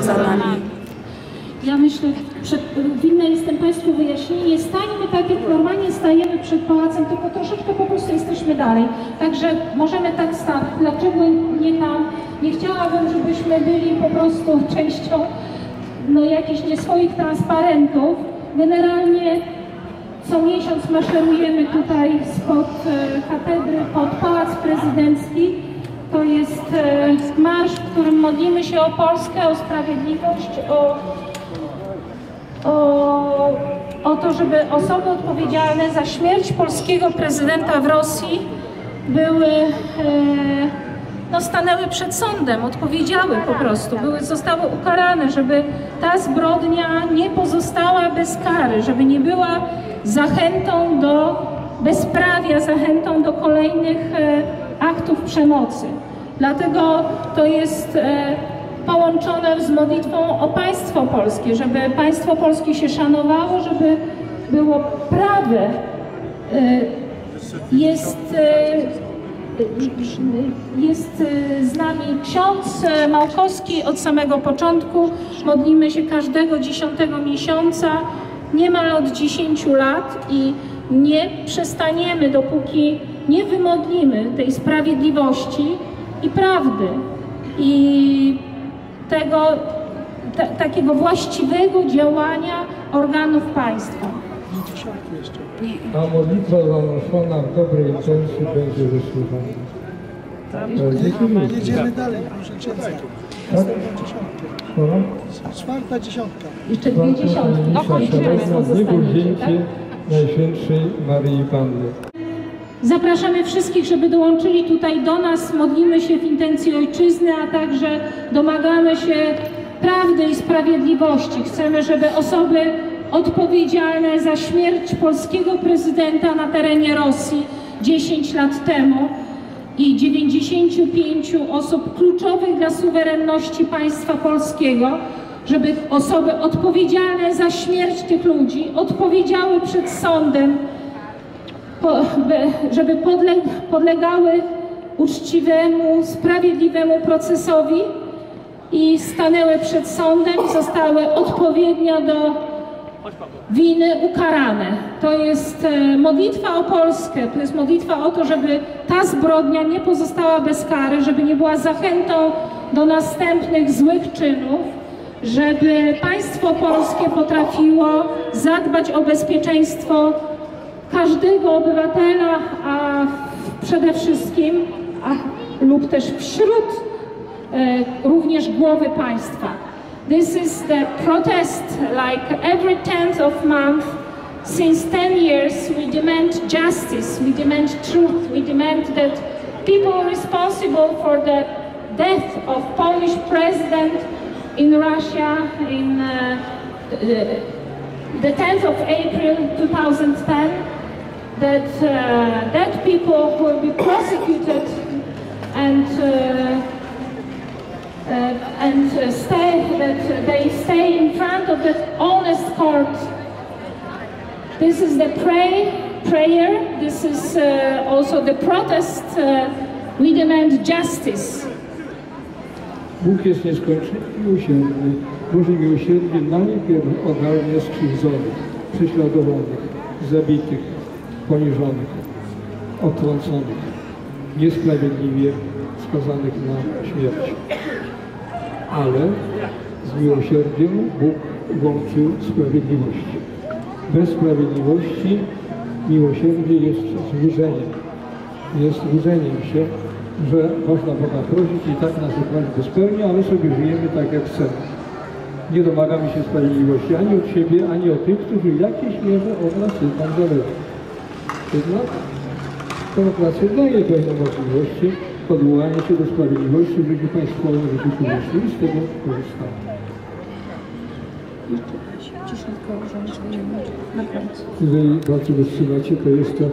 za nami. Ja myślę, przed, winna jestem Państwu wyjaśnienie. Nie stańmy tak, jak normalnie stajemy przed pałacem, tylko troszeczkę po prostu jesteśmy dalej. Także możemy tak stać. Dlaczego nie tam? Nie chciałabym, żebyśmy byli po prostu częścią no, jakichś nie swoich transparentów. Generalnie co miesiąc maszerujemy tutaj spod e, katedry, pod Pałac Prezydencki. Marsz, w którym modlimy się o Polskę, o sprawiedliwość, o, o, o to, żeby osoby odpowiedzialne za śmierć polskiego prezydenta w Rosji były, e, no stanęły przed sądem, odpowiedziały po prostu, były, zostały ukarane, żeby ta zbrodnia nie pozostała bez kary, żeby nie była zachętą do bezprawia, zachętą do kolejnych e, aktów przemocy. Dlatego to jest e, połączone z modlitwą o państwo polskie, żeby państwo polskie się szanowało, żeby było prawe. E, Jest, e, jest z nami ksiądz Małkowski od samego początku. Modlimy się każdego dziesiątego miesiąca, niemal od 10 lat i nie przestaniemy, dopóki nie wymodlimy tej sprawiedliwości i prawdy i tego ta, takiego właściwego działania organów państwa. A modlitwa zanoszona w dobrej intencji będzie wysłuchana. Dziękuję. Jedziemy dalej, proszę księdza. Tak? Czwarta dziesiątka. Jeszcze dwie dziesiątki. Szanowna niebowzięcie Najświętszej Maryi Panny. Zapraszamy wszystkich, żeby dołączyli tutaj do nas. Modlimy się w intencji ojczyzny, a także domagamy się prawdy i sprawiedliwości. Chcemy, żeby osoby odpowiedzialne za śmierć polskiego prezydenta na terenie Rosji 10 lat temu i 95 osób kluczowych dla suwerenności państwa polskiego, żeby osoby odpowiedzialne za śmierć tych ludzi odpowiedziały przed sądem żeby podle, podlegały uczciwemu, sprawiedliwemu procesowi i stanęły przed sądem zostały odpowiednio do winy ukarane. To jest e, modlitwa o Polskę, to jest modlitwa o to, żeby ta zbrodnia nie pozostała bez kary, żeby nie była zachętą do następnych złych czynów, żeby państwo polskie potrafiło zadbać o bezpieczeństwo każdego obywatela, a przede wszystkim a, lub też wśród e, również głowy państwa. This is the protest like every 10th of month since 10 years we demand justice, we demand truth, we demand that people responsible for the death of Polish president in Russia in uh, the 10th of April 2010 that uh, that people will be prosecuted and uh, uh, and uh, stay that they stay in front of the honest court. This is the pray prayer. This is uh, also the protest. We demand justice. Bóg jest nieskończenie miłosierny. Boże miłosierdzie najpierw ogarnia skrzywdzonych, prześladowanych, zabitych, poniżonych, odtrąconych, niesprawiedliwie skazanych na śmierć. Ale z miłosierdziem Bóg łączył sprawiedliwość. Bez sprawiedliwości miłosierdzie jest złużeniem. Jest złudzeniem się, że można Boga prosić i tak nas wybrać go spełni, ale sobie żyjemy tak jak chcemy. Nie domagamy się sprawiedliwości ani od siebie, ani od tych, którzy w jakiejś mierze od nas jednak zależą. Jednak daje pewne możliwości odwołania się do sprawiedliwości w życiu państwowym, w życiu publicznym i z tego korzystamy. Jeżeli bardzo wytrzymacie, to jest to